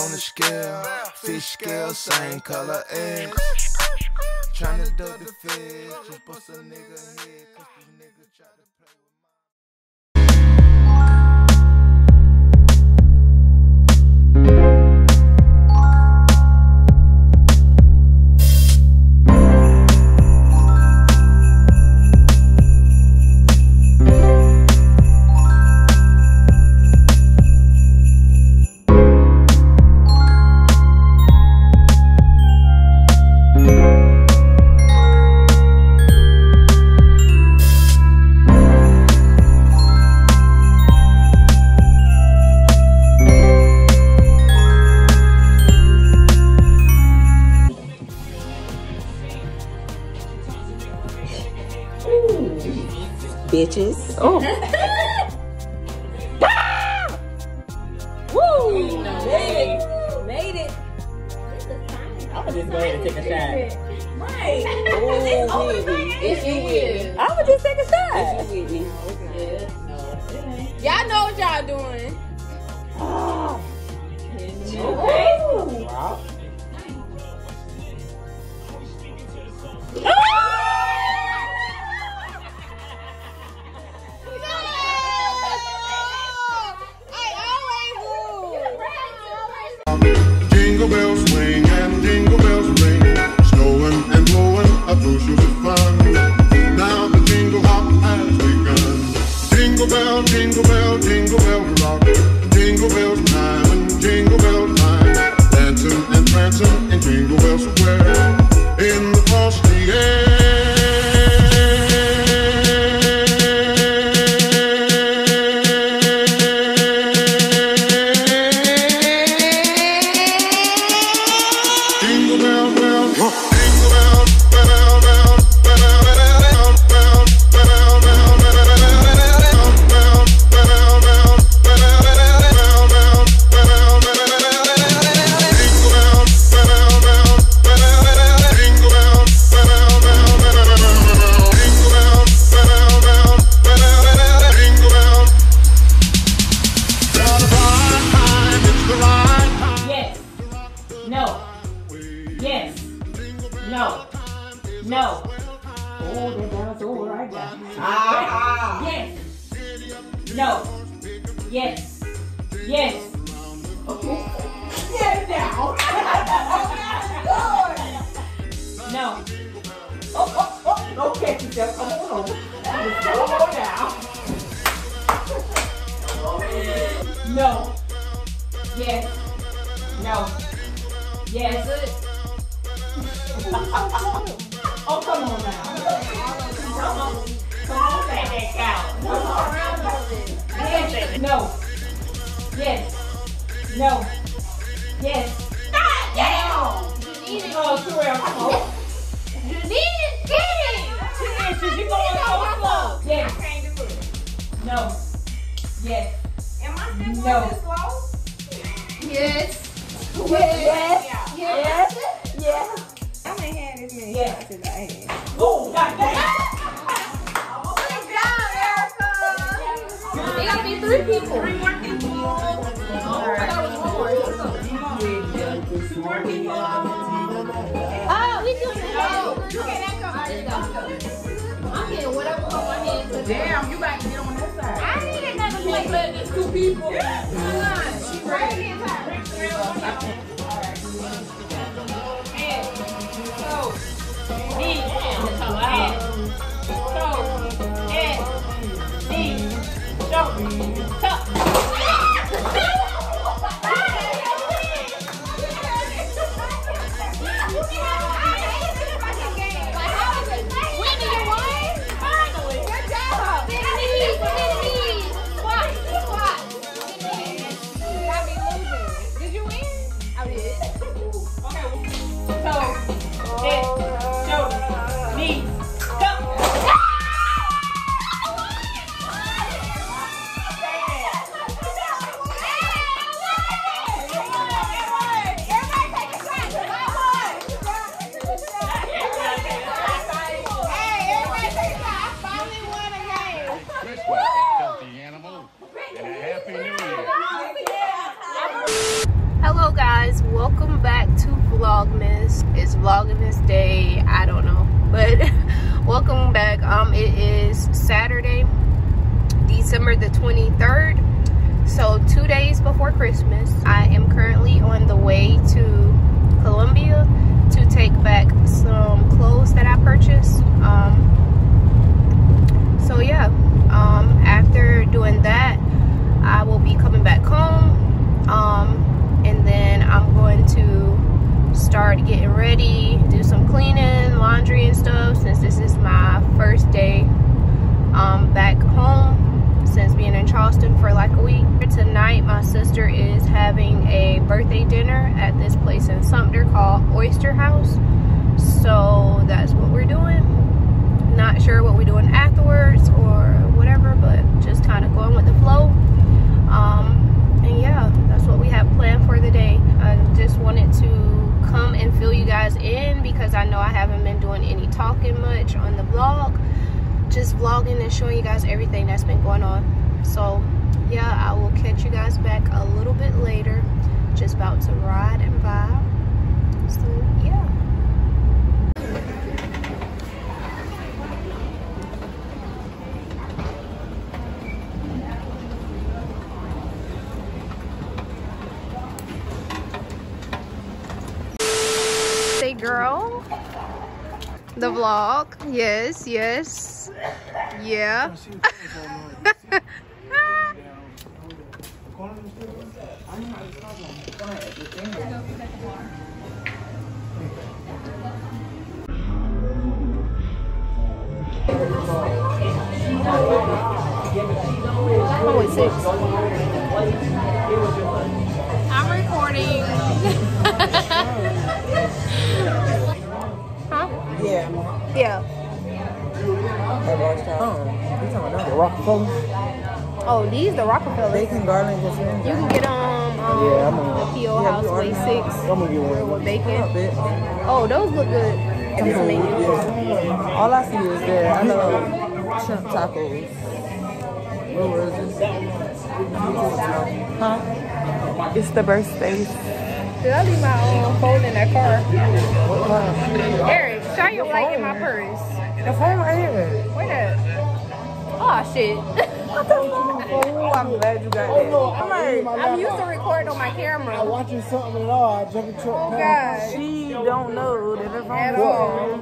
On the scale, fish scale, same color edge. Tryna duck the fish, just bust a nigga head, cause this nigga try to play with bitches. Oh. Ah! Woo! Made it. I just take a shot. Right. Ooh, it's. It's you with me. I would just take a shot. It's you with me. No. Yes. Yes. Yes. Now. no. Oh, oh, oh. Okay, Steph. Come on. Come now. No. Yes. No. Yes. No. Yes. No. Yes. Stop no. Janine no, is Terrell, come on. Janine is kidding. She is. She's going so slow. Yes. I can't do it. No. Yes. Am I still no. going this slow? Yes. Yes. Yes. Yes. Yes. yes. yes. yes. I'm had as many yes. Oh, God damn. It gotta be three people. Three more people. I thought it was one more. Two more people. Oh, we doing it. You get that covered. I'm getting whatever on my hand. Damn, you about to get on this side. I need another plate. But there's two people. Come on. She's ready. Did vlogmas it's vlogmas day i don't know but welcome back. Um it is saturday december the 23rd so two days before christmas i am currently on the way to columbia to take back some clothes that i purchased um so yeah um after doing that i will be coming back home um and then I'm going to start getting ready, do some cleaning, laundry and stuff since this is my first day um, back home since being in Charleston for like a week. Tonight my sister is having a birthday dinner at this place in Sumter called Oyster House. So that's what we're doing. Not sure what we're doing afterwards or whatever, but just kind of going with the flow. Um, and yeah that's what we have planned for the day i just wanted to come and fill you guys in because i know i haven't been doing any talking much on the vlog just vlogging and showing you guys everything that's been going on so yeah i will catch you guys back a little bit later just about to ride and vibe so yeah Say girl. The vlog. Yes, yes. Yeah. I'm with six. I'm recording. huh? Yeah. Yeah. Oh, you talking about Rockefeller? Oh, these the Rockefellers. Bacon, garlic. You can get them um, Yeah, I'm gonna- the P.O. yeah, House you Way 6 I'm gonna get one. with bacon. A bit. Oh, those look good. This menu. Yeah. All I see is that I know shrimp tacos. What was it? Huh? It's the birthday. Did I leave my um, phone in that car? Eric, shine your light in my purse. The phone right here. Where that? Oh shit. Oh, I'm glad you got that. I'm like, I'm used to recording on my camera. I'm watching something at all. I jump into Oh god. she don't know that the phone At is all.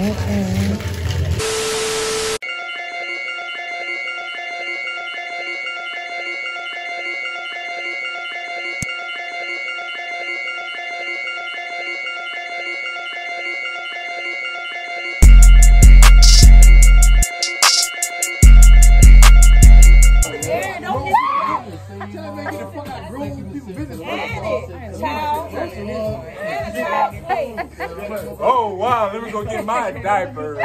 Oh go get my diaper.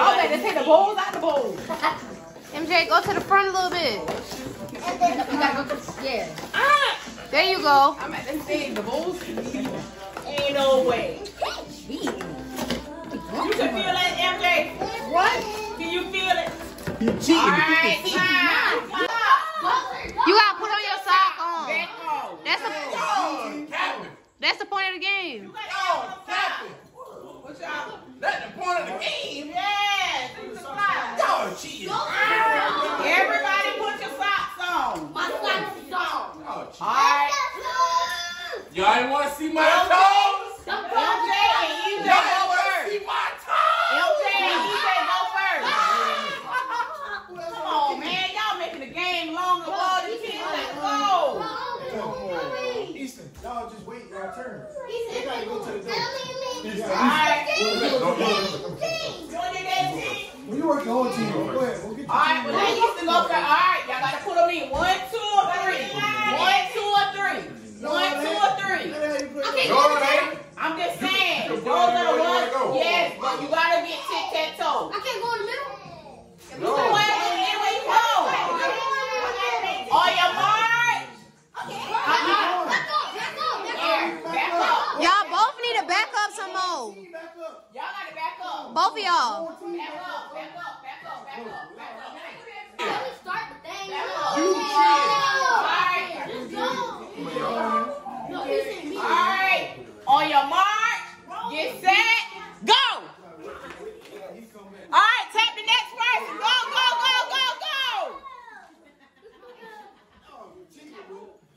Y'all better take the bowls out the bowl. MJ, go to the front a little bit. You gotta go to, yeah. There you go. I'm at the stage, the bowls. Ain't no way. You can feel that, MJ? What? Can you feel it? You cheating. All right, now. You gotta put on your sock on. Back off. That's the Oh, Captain. that's the point of the game. Oh, Captain. What y'all? That's the point of the game. Yes, it's a slide. Y'all cheating. Everybody put your socks on. My socks is on. Y'all cheating. All right. Y'all didn't want to see my toes? They gotta go to the door. Alright. When you work the whole team, go ahead. We'll get your Alright, team well, they used to go for, alright, y'all gotta put them in. One, two, or three. One, two, or three. One, two, or three. No, it ain't. I'm just saying, those are the ones, yes, but you gotta get tic-tac-toe. I can't go in the middle. You can wear it anywhere you go. On your mark. Uh-uh. Back up, back up, back Here, up. back up. Y'all both need to back up some more. Y'all gotta back up. Both of y'all. Back up, back up, back up, back up, back up. Let me start the thing. Back No. up. You Alright, Let's go. No, he said me. alright. On your mark, get set, go. Alright, tap the next person. Go, go, go, go, go.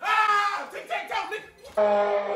Ah, tic tac toe, nigga.